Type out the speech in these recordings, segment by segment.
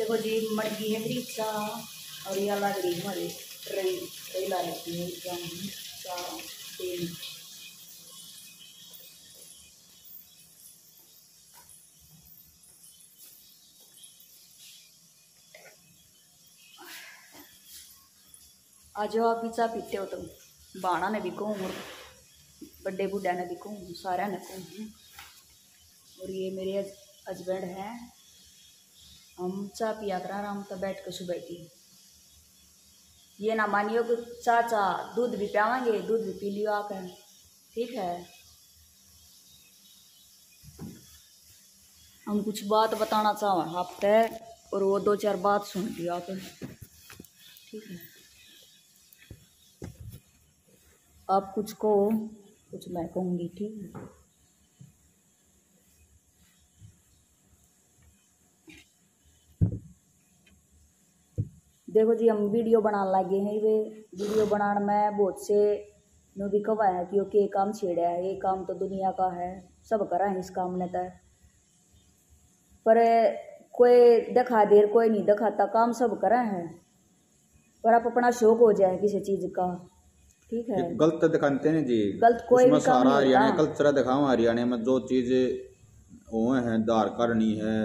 देखो जी मड़की है सा और ये लग रही हमारी ट्रे ट्रे ला रखी है जामुन सा तेल आज आप भी चाह पीते हो तुम बाणा ने भी और बड़े बुढ़ा ने भी कहूँ सारे ने कहूँ और ये मेरे हस्बैंड हैं। हम चाय पिया करा आराम से बैठ? के सुबह की ये ना मानियो कि चाचा, दूध भी पियावेंगे, दूध भी पी लियो आप ठीक है? हम कुछ बात बताना चाहें तय और वो दो चार बात सुन लियो आप ठीक है? आप कुछ कहो, कुछ मैं कहूँगी, ठीक है? देखो जी हम वीडियो बनाने लगे हैं वे वीडियो बनाने में बहुत से नो भी कवा है कि ओके काम छेड़ा है ये काम तो दुनिया का है सब करा है इस काम ने तो। पर कोई दिखा देर कोई नहीं दिखाता काम सब करा है। पर आप अपना शौक हो जाए किसी चीज़ का ठीक है? गलत दिखाते हैं जी। गलत कोई भी काम सारा नहीं हरियाणा। कल्चर दिखाओ हरियाणा में जो चीज़ वो है धार करनी है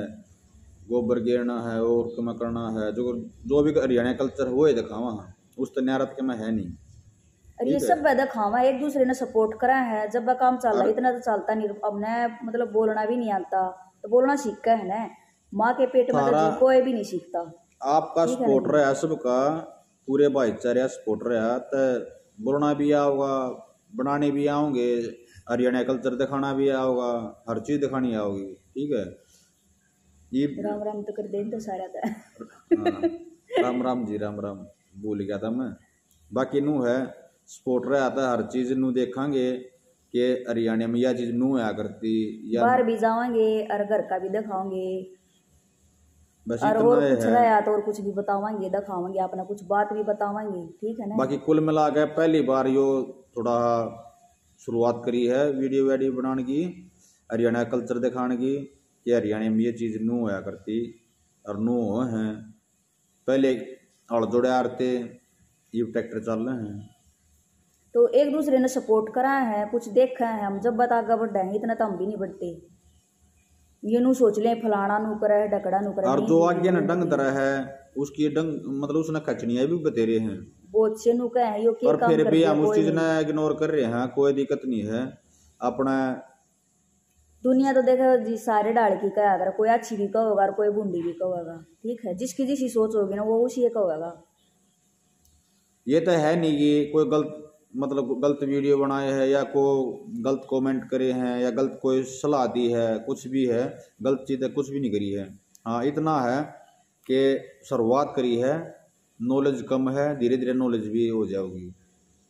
गोबर गिरना है और कम करना है जो जो भी हरियाणा कल्चर ही दिखावा। उस तो न्यारत के में है नहीं। और ये सब वैदा खावा एक दूसरे ने सपोर्ट करा है। जब वह काम चल रहा इतना तो चलता नहीं। अब ने मतलब बोलना भी नहीं आता। तो बोलना सीखा है ना। माँ के पेट में तो कोई भी नहीं सीखता। आपका है सपोर्ट रहा सबका। पूरे भाईचारे सपोर्ट रहा तो बोलना भी आओगा बनाने भी आओगे। हरियाणा कल्चर दिखाना भी आओगा हर चीज़ दिखानी आओगी। ठीक है? ये राम राम तो कर दे तो सारा था। हाँ, राम राम जी राम राम। भूल गया था मैं। बाकी नू है सपोर्ट रहा था हर चीज़ नू देखांगे कि हरियाणा में यह चीज़ नू आया करती या बाहर भी जावांगे और घर का भी दिखाओगे बस और इतना और कुछ है रहा तो और कुछ भी बतावांगे दिखावांगे अपना कुछ बात भी बतावांगे ठीक है ना? बाकी कुल मिला के पहली बार यो थोड़ा शुरुआत करी है वीडियो वीडियो बनाने की हरियाणा कल्चर दिखाने की। कि हरियाणा में ये चीज़ नू होया करती और नू हो हैं पहले हड़ जोड़े आरते ये ट्रैक्टर चल रहे हैं तो एक दूसरे ने सपोर्ट करा है कुछ देखा है हम जब बता आगे बढ़े हैं इतना तो हम भी नहीं बढ़ते ये नू सोच ले फलाना नू करे ढकड़ा नू करे और जो आगे न डंग। दरा है उसकी डंग मतलब उसने खचनिया भी बतेरे हैं बहुत से नु कहे यो के और काम फिर भी हम उस चीज़। ने इग्नोर कर रहे हैं कोई दिक्कत नहीं है अपना दुनिया तो देखो जी सारे डाल की कहा अगर कोई अच्छी भी कहोगा और कोई बूंदी भी कहोगा, ठीक है? जिसकी जिसकी सोच होगी ना, वो उसी कहोगा। ये तो है नहीं कि कोई गलत मतलब गलत वीडियो बनाए है या को गलत कमेंट करे हैं या गलत कोई सलाह दी है, कुछ भी है, गलत चीज़ कुछ भी नहीं करी है। हाँ इतना है कि शुरुआत करी है नॉलेज कम है धीरे धीरे नॉलेज भी हो जाएगी।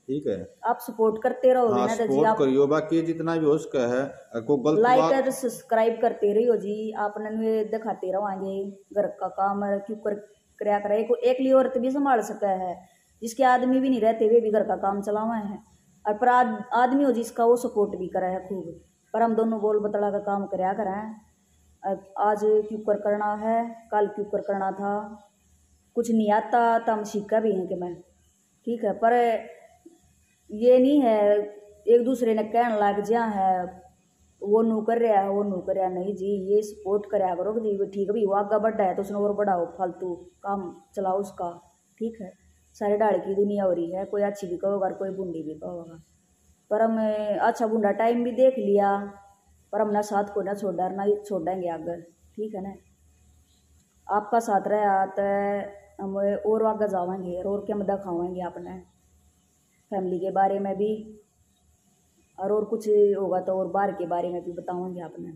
ठीक है। आप सपोर्ट करते रहो हाँ सपोर्ट आप करियो। बाकी जितना भी हो सका है कोई गलत लाइक और सब्सक्राइब करते रहियो जी। आपने नु दिखाते रहोगे घर का काम क्यों कर करया करे। को एक लिए औरत भी संभाल सका है जिसके आदमी भी नहीं रहते वे भी घर का काम चलावा है। और पर आद, आदमी हो जिसका वो सपोर्ट भी करा है खूब। पर हम दोनों बोल बतला का काम कराया करें। आज क्यों कर करना है? कल क्यों कर करना था? कुछ नहीं आता तो हम सीखा भी हैं कि मैं। ठीक है पर ये नहीं है, एक दूसरे ने कहने लग जा है, वो नू कर रहा है, वो नू कर रहा नहीं जी, ये सपोर्ट करया करो कि ठीक है वो आगे बढ़ा है तो उसने और बढ़ाओ फालतू काम चलाओ उसका, ठीक है? सारे डाल की दुनिया हो रही है, कोई अच्छी भी कहोगा कोई बूंदी भी कहोगा। पर हम अच्छा बूंदा टाइम भी देख लिया, पर हमने साथ को ना छोड़ा ना छोड़ेंगे आगे, ठीक है ना? आपका साथ रहा तो हम और आगे जाएँगे और क्या मदद खावेंगे अपने फैमिली के बारे में भी और और कुछ होगा तो और बाहर के बारे में भी बताऊँगे आपने।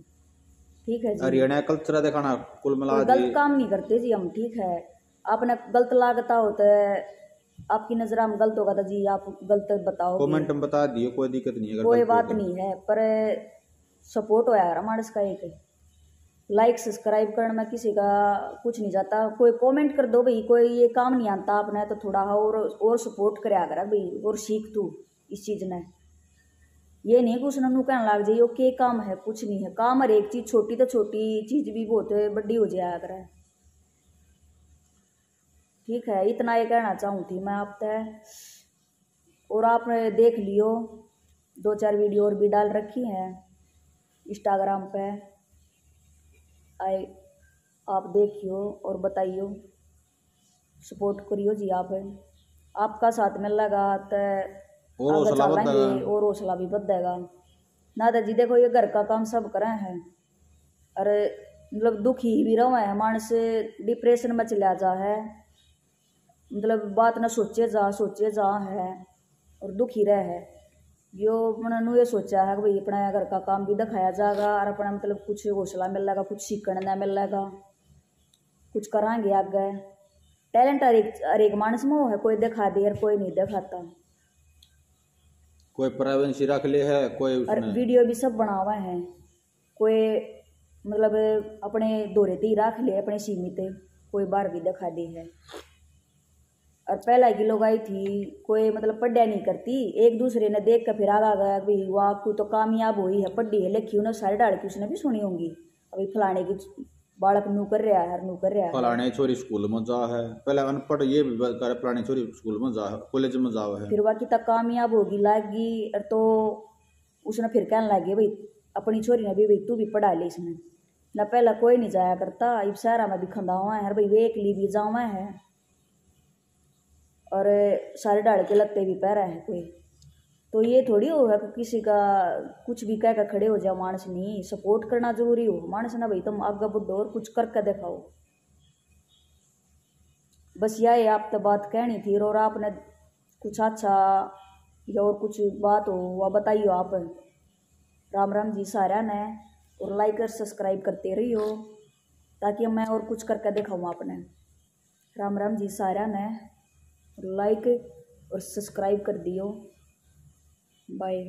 ठीक है जी? हरियाणा कल्चर दिखाना कुल मिला गलत काम नहीं करते जी हम ठीक है? आपने गलत लागता होता है आपकी नज़र में गलत होगा तो जी आप गलत बताओ कमेंट में बता दियो कोई दिक्कत नहीं है कोई बात नहीं है पर सपोर्ट हो यार हमारे इसका एक लाइक सब्सक्राइब करने में किसी का कुछ नहीं जाता कोई कमेंट कर दो भाई, कोई ये काम नहीं आता आपने तो थोड़ा और और सपोर्ट करया करा भाई, और सीख तू इस चीज़ ने। ये नहीं कि उसने नू लग जाइए ओके, काम है, कुछ नहीं है। काम हर एक चीज़, छोटी तो छोटी चीज़ भी बहुत बड़ी हो जाया करे ठीक है, इतना ये कहना चाहूँ थी मैं आप तय और आपने देख लियो, दो चार वीडियो और भी डाल रखी हैं इंस्टाग्राम पे। आए। आप देखियो और बताइयो। सपोर्ट करियो जी आप। आपका साथ मिलेगा तो और हौसला। और भी बढ़ेगा ना तो जी देखो ये घर का काम सब करें हैं। अरे मतलब दुखी भी रहे हैं मानस डिप्रेशन में चला जा है। मतलब बात ना सोचे जा सोचे जा है और दुखी रह है। यो मैंने ये सोचा है कि भाई अपना घर का काम भी दिखाया जाएगा और अपना मतलब कुछ हौसला मिलेगा कुछ सीखने मिलेगा। कुछ करांगे आगे। टैलेंट हर एक हर एक मानस में है कोई दिखा दे और कोई नहीं दिखाता। कोई प्राइवेंसी रख ले है कोई और वीडियो भी सब बना हुआ है। कोई मतलब अपने दौरे ते ही रख ले अपने सीमित कोई बार भी दिखा दे है। और पहला की लोग आई थी कोई मतलब पढ़ा नहीं करती। एक दूसरे ने देख कर फिर आगा गया भाई वाह तू तो कामयाब हुई है पढ़ी है लिखी उन्हें सारे डाल के उसने भी सुनी होंगी। अभी फलाने की बालक नू कर रहा है नू कर रहा है। फलाने छोरी स्कूल में जा है। पहले अनपढ़ ये भी करे फलाने छोरी स्कूल में जा है कॉलेज में जा है। फिर बाकी तक कामयाब होगी लागी और तो उसने फिर कहने लगे भाई अपनी छोरी ने भी भाई तू भी पढ़ा ली इसने ना पहला कोई नहीं जाया करता अब शहरा में भी खंदा हुआ है भाई वे एक ली भी जावा है। और सारे डाल के लगते भी पैरा है कोई। तो ये थोड़ी होगा कि किसी का कुछ भी कह कर खड़े हो जाओ, मानस नहीं सपोर्ट करना ज़रूरी हो मानस ना भाई, तुम आगे बढ़ो और कुछ करके दिखाओ। बस यही आप तो बात कहनी थी और आपने कुछ अच्छा या और कुछ बात हो, वह बताइयो आप। राम राम जी सारा ने और लाइक और सब्सक्राइब करते रहियो, ताकि मैं और कुछ करके दिखाऊँ आपने। राम राम जी सारा ने। लाइक और सब्सक्राइब कर दियो। बाय